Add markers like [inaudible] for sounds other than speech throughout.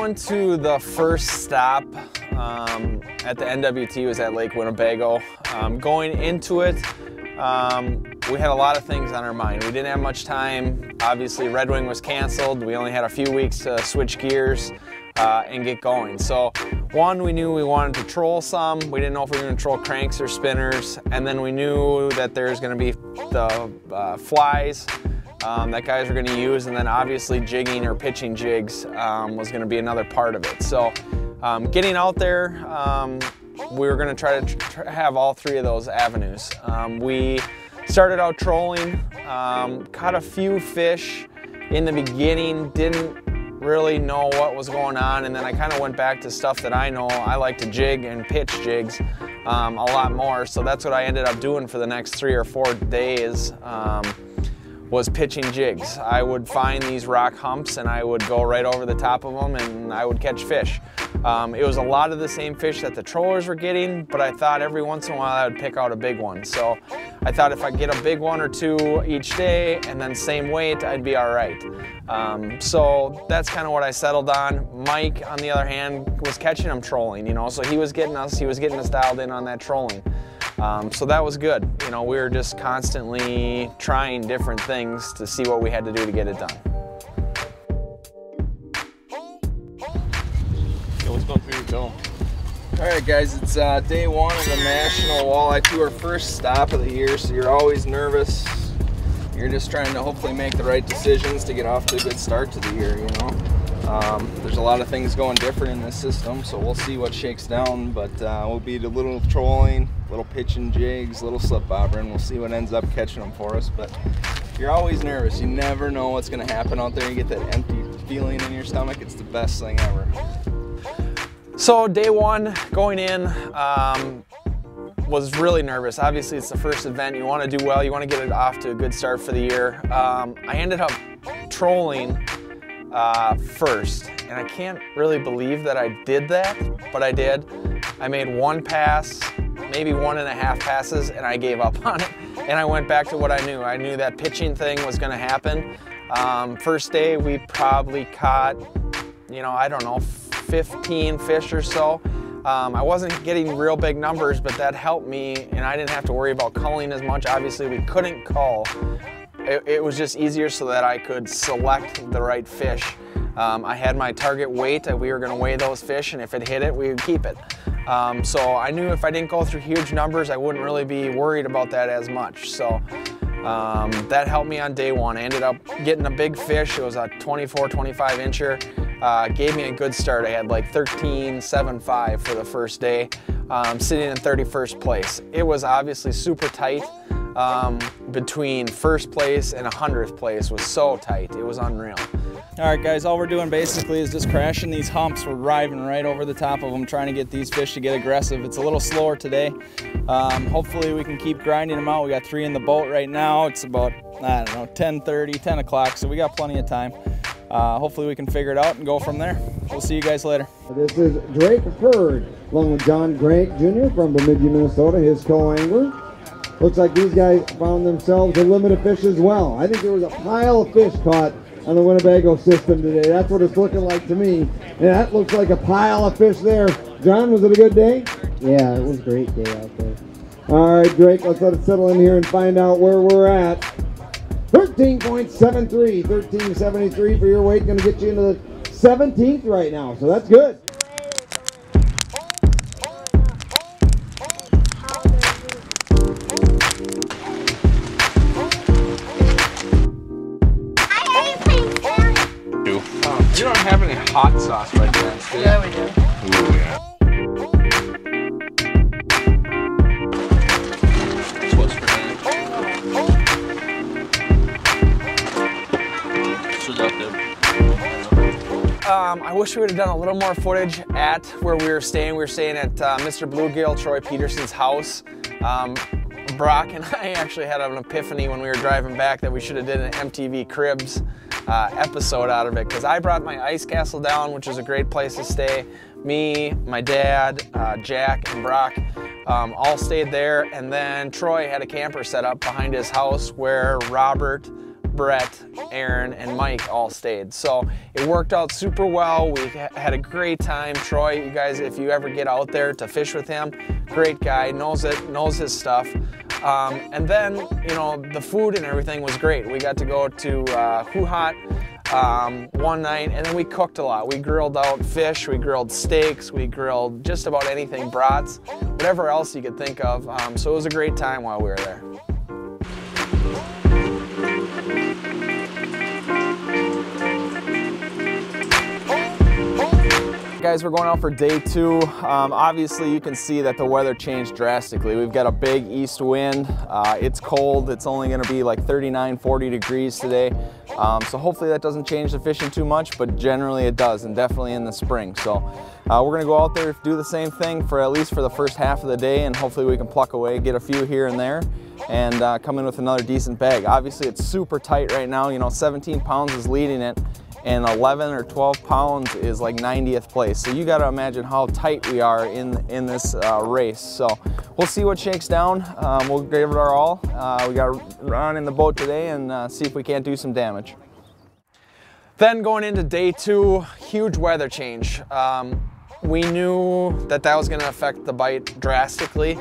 went to the first stop um, at the NWT was at Lake Winnebago. Um, going into it, um, we had a lot of things on our mind. We didn't have much time. Obviously, Red Wing was canceled. We only had a few weeks to switch gears uh, and get going. So one, we knew we wanted to troll some. We didn't know if we were going to troll cranks or spinners. And then we knew that there's going to be the uh, flies um, that guys are going to use. And then obviously jigging or pitching jigs um, was going to be another part of it. So um, getting out there, um, we were going to try to tr have all three of those avenues. Um, we started out trolling, um, caught a few fish in the beginning, didn't really know what was going on and then I kind of went back to stuff that I know. I like to jig and pitch jigs a lot more so that's what I ended up doing for the next three or four days. Was pitching jigs. I would find these rock humps and I would go right over the top of them and I would catch fish. Um, it was a lot of the same fish that the trollers were getting, but I thought every once in a while I would pick out a big one. So I thought if I get a big one or two each day and then same weight, I'd be all right. Um, so that's kind of what I settled on. Mike, on the other hand, was catching them trolling, you know, so he was getting us, he was getting us dialed in on that trolling. Um, so that was good. You know, we were just constantly trying different things to see what we had to do to get it done. Through. All right, guys, it's uh, day one of the National Walleye Tour, first stop of the year, so you're always nervous. You're just trying to hopefully make the right decisions to get off to a good start to the year, you know. Um, there's a lot of things going different in this system, so we'll see what shakes down, but uh, we'll be a little trolling, little pitching jigs, little slip bobber, and we'll see what ends up catching them for us. But you're always nervous. You never know what's going to happen out there. You get that empty feeling in your stomach. It's the best thing ever. So day one, going in, um, was really nervous. Obviously, it's the first event. You want to do well. You want to get it off to a good start for the year. Um, I ended up trolling uh, first. And I can't really believe that I did that, but I did. I made one pass, maybe one and a half passes, and I gave up [laughs] on it. And I went back to what I knew. I knew that pitching thing was gonna happen. Um, first day, we probably caught, you know, I don't know, 15 fish or so. Um, I wasn't getting real big numbers, but that helped me, and I didn't have to worry about culling as much. Obviously, we couldn't cull, it, it, was just easier so that I could select the right fish. Um, I had my target weight, that we were gonna weigh those fish and if it hit it, we would keep it. Um, so I knew if I didn't go through huge numbers, I wouldn't really be worried about that as much. So um, that helped me on day one. I ended up getting a big fish. It was a 24, 25 incher. Uh, gave me a good start. I had like 13, 7, 5 for the first day, um, sitting in 31st place. It was obviously super tight um, between first place and 100th place was so tight. It was unreal. All right, guys, all we're doing basically is just crashing these humps. We're driving right over the top of them, trying to get these fish to get aggressive. It's a little slower today. Um, hopefully we can keep grinding them out. We got three in the boat right now. It's about, I don't know, 10.30, 10 o'clock, so we got plenty of time. Uh, hopefully we can figure it out and go from there. We'll see you guys later. This is Drake Herd, along with John Grant Jr. from Bemidji, Minnesota, his co-angler. Looks like these guys found themselves a limit of fish as well. I think there was a pile of fish caught on the Winnebago system today. That's what it's looking like to me. And that looks like a pile of fish there. John, was it a good day? Yeah, it was a great day out there. All right, Drake, let's let it settle in here and find out where we're at. 13.73, 1373 for your weight, going to get you into the 17th right now, so that's good. Yeah, we do. Yeah. Um, I wish we would have done a little more footage at where we were staying. We were staying at uh, Mr. Bluegill, Troy Peterson's house. Um, Brock and [laughs] I actually had an epiphany when we were driving back that we should have did an MTV Cribs uh, episode out of it because I brought my ice castle down, which is a great place to stay. Me, my dad, uh, Jack, and Brock um, all stayed there. And then Troy had a camper set up behind his house where Robert, Brett, Aaron, and Mike all stayed. So it worked out super well. We had a great time. Troy, you guys, if you ever get out there to fish with him, great guy, knows it, knows his stuff. Um, and then, you know, the food and everything was great. We got to go to uh, um, one night, and then we cooked a lot. We grilled out fish, we grilled steaks, we grilled just about anything, brats, whatever else you could think of. Um, so it was a great time while we were there. Guys, we're going out for day two. Um, obviously, you can see that the weather changed drastically. We've got a big east wind. Uh, it's cold. It's only going to be like 39, 40 degrees today. Um, so hopefully that doesn't change the fishing too much, but generally it does, and definitely in the spring. So uh, we're going to go out there, do the same thing for at least for the first half of the day, and hopefully we can pluck away, get a few here and there, and uh, come in with another decent bag. Obviously, it's super tight right now. You know, 17 pounds is leading it and 11 or 12 pounds is like 90th place. So you got to imagine how tight we are in in this uh, race. So we'll see what shakes down. Um, we'll give it our all. Uh, we got run in the boat today and uh, see if we can't do some damage. Then going into day two, huge weather change. Um, we knew that that was going to affect the bite drastically.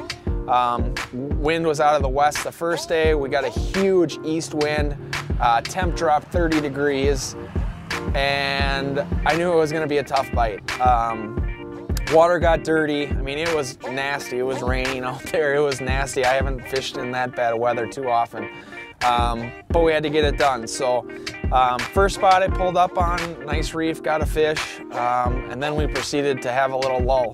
Um, wind was out of the west the first day. We got a huge east wind. Uh, temp dropped 30 degrees and I knew it was going to be a tough bite. Um, water got dirty. I mean, it was nasty. It was raining [laughs] out there. It was nasty. I haven't fished in that bad weather too often. Um, but we had to get it done. So um, first spot I pulled up on, nice reef, got a fish, um, and then we proceeded to have a little lull.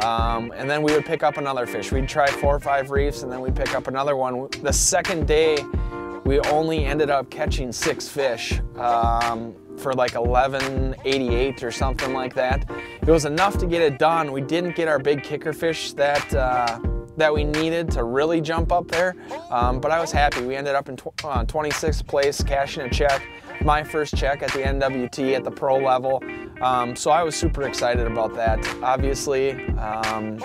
Um, and then we would pick up another fish. We'd try four or five reefs and then we'd pick up another one. The second day, we only ended up catching six fish. For like 1188 or something like that. It was enough to get it done. We didn't get our big kicker fish that uh, that we needed to really jump up there, um, but I was happy. We ended up in tw uh, 26th place, cashing a check, my first check at the NWT at the pro level. Um, so I was super excited about that. Obviously, um,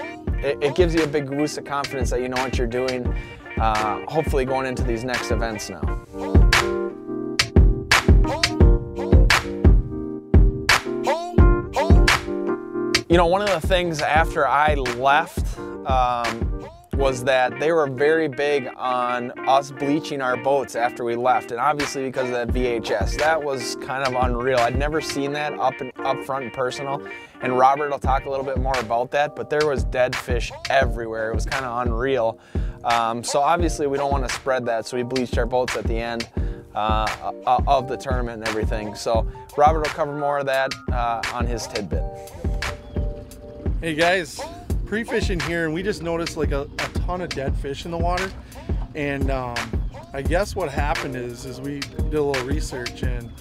it, it, gives you a big boost of confidence that you know what you're doing, uh, hopefully going into these next events now. You know, one of the things after I left um, was that they were very big on us bleaching our boats after we left, and obviously because of that VHS, that was kind of unreal. I'd never seen that up and up front and personal, and Robert will talk a little bit more about that. But there was dead fish everywhere. It was kind of unreal. Um, so obviously we don't want to spread that, so we bleached our boats at the end. Uh, of the tournament and everything. So Robert will cover more of that uh, on his tidbit. Hey guys, pre-fishing here and we just noticed like a, a, ton of dead fish in the water. And um, I guess what happened is, is we did a little research and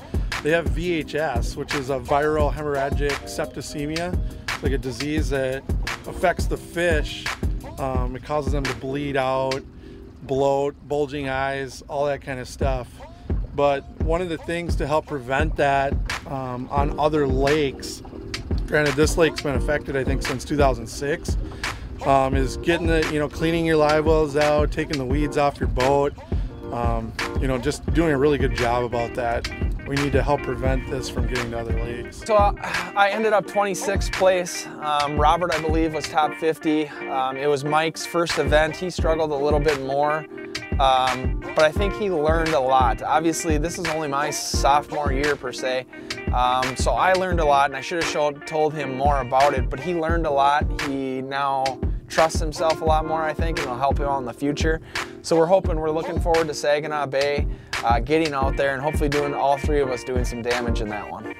they have VHS, which is a viral hemorrhagic septicemia, like a disease that affects the fish. Um, it causes them to bleed out, bloat, bulging eyes, all that kind of stuff. But one of the things to help prevent that um, on other lakes granted this lake's been affected I think since 2006 um, is getting the you know cleaning your live wells out taking the weeds off your boat. Um, you know just doing a really good job about that we need to help prevent this from getting to other leagues. So uh, I ended up 26th place. Um, Robert, I believe, was top 50. Um, it was Mike's first event. He struggled a little bit more. Um, but I think he learned a lot. Obviously, this is only my sophomore year per se, um, so I learned a lot, and I should have told him more about it. But he learned a lot. He now trusts himself a lot more, I think, and it'll help him out in the future. So we're hoping, we're looking forward to Saginaw Bay, uh, getting out there, and hopefully doing all three of us doing some damage in that one.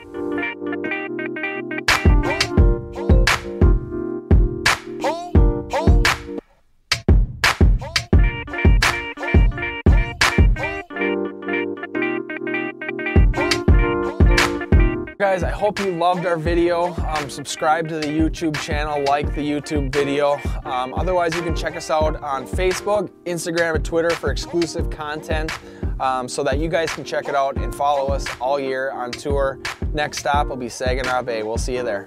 Guys, I hope you loved our video. Um, subscribe to the YouTube channel, like the YouTube video. Um, otherwise, you can check us out on Facebook, Instagram, and Twitter for exclusive content um, so that you guys can check it out and follow us all year on tour. Next stop will be Saginaw Bay. We'll see you there.